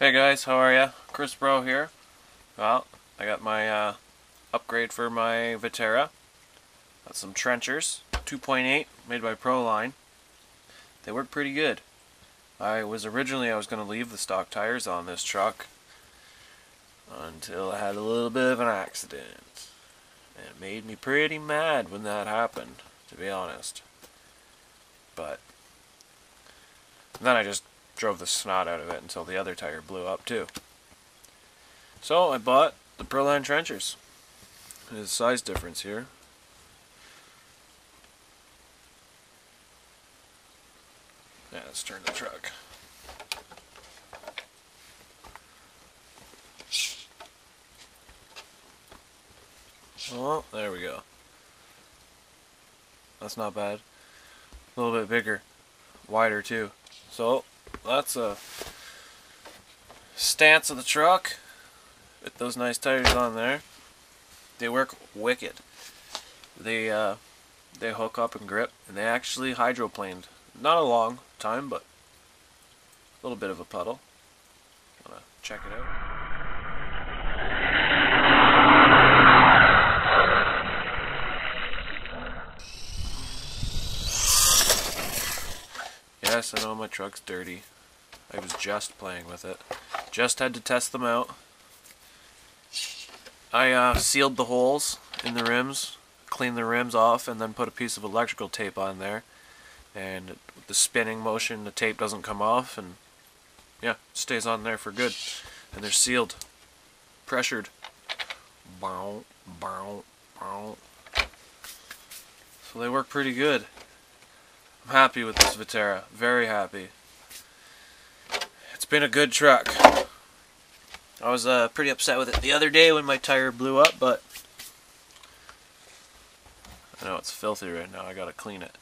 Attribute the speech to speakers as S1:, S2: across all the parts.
S1: Hey guys, how are ya? Chris Bro here. Well, I got my uh, upgrade for my Vaterra. Got some trenchers, 2.8, made by Proline. They work pretty good. I was originally I was going to leave the stock tires on this truck until I had a little bit of an accident. And it made me pretty mad when that happened, to be honest. But then I just drove the snot out of it until the other tire blew up too. So I bought the Proline trenchers. There's a size difference here. Yeah, let's turn the truck. Oh, there we go. That's not bad. A little bit bigger. Wider too. So, that's a stance of the truck with those nice tires on there. They work wicked. They uh, they hook up and grip, and they actually hydroplaned. Not a long time, but a little bit of a puddle. Wanna check it out? I know my truck's dirty. I was just playing with it. Just had to test them out. I uh, sealed the holes in the rims, cleaned the rims off, and then put a piece of electrical tape on there. And with the spinning motion, the tape doesn't come off, and yeah, stays on there for good. And they're sealed, pressured. Bow, bow, bow. So they work pretty good. I'm happy with this Vaterra. Very happy. It's been a good truck. I was uh, pretty upset with it the other day when my tire blew up, but I know it's filthy right now. I gotta clean it.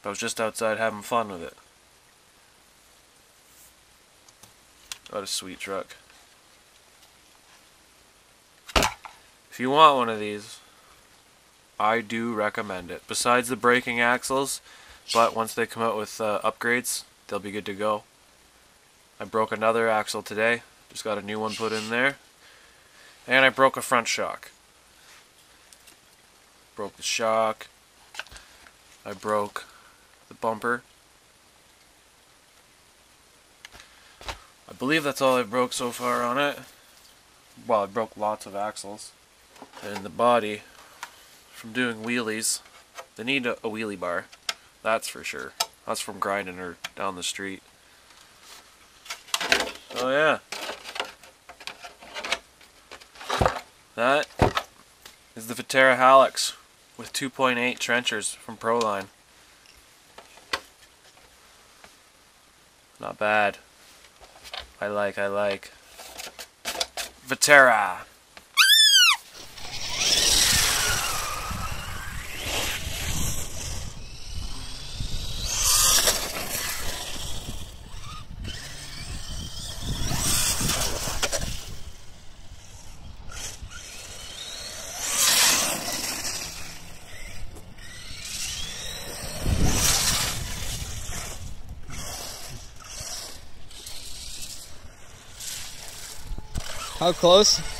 S1: But I was just outside having fun with it. What a sweet truck. If you want one of these, I do recommend it. Besides the breaking axles, but once they come out with uh, upgrades, they'll be good to go. I broke another axle today. Just got a new one put in there. And I broke a front shock. Broke the shock. I broke the bumper. I believe that's all I broke so far on it. Well, I broke lots of axles. And the body, from doing wheelies, they need a, a wheelie bar. That's for sure. That's from grinding her down the street. Oh yeah. That is the Vaterra Halix with 2.8 trenchers from Proline. Not bad. I like, I like. Vaterra!
S2: How close?